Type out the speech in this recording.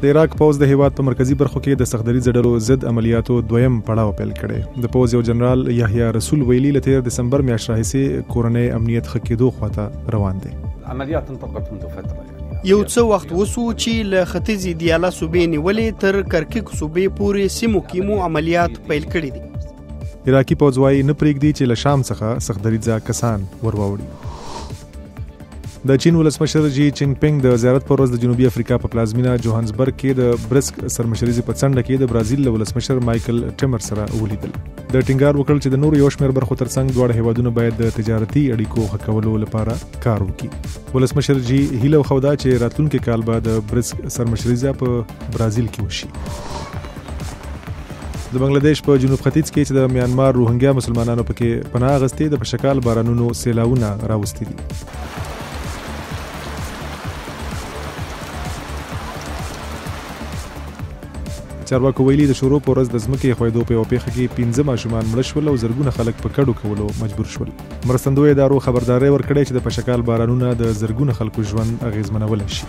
د عراق پوز د هیواد په مرکزی برخو کې د سختدري ډلو ضد عملیاتو دویم پړاو پیل کړي د پوز یو جنرال یحیی رسول ویلي لته دسمبر میاشت راهیسي کورنۍ امنیت خکېدو خواته روان دي عملیات انطلقت منذ فتره یو څه وخت وسو چې له ختیځې دیاله صوبې نیولې تر کرکک صوبې پورې سیمو کې مو عملیات پیل کړي دي عراقي پوځ وايي نه پرېږدي چې له شام څخه سختدریځه کسان ورواوړي د چین ولسمشر جی چینګ پینګ د زیارت پر ورځ د جنوبي افریقا په پلازمینه جوهانسبرګ کې د برسک سرمشریزې په څنډه کې د برازیل له ولسمشر مایکل ټیمر سره ولیدل د ټینګار وکړ چې د نورو یو شمېر برخو ترڅنګ دواړه هیوادونه باید د تجارتي اړیکو ښه کولو لپاره کار وکړي ولسمشر جی هیله خوده چې راتلونکي کال به د برسک سرمشریزه په برازیل کې وشي د بنگلاديش په جنوب ختیځ کې چې د میانمار روهنګیا مسلمانانو پکې پناه غستې د بشکال بارانونو سیلاونه راوستي دي چارواکو ویلي د شورو پورز د ځمکې خویدو په یو پیښه کې 15 ماشومان مړ شول او زرګونه خلک په کډو کولو مجبور شول مرستندوی ادارو خبرداري ورکړې چې د پشکال بارانونه د زرګونه خلکو ژوند اغیزمنول شي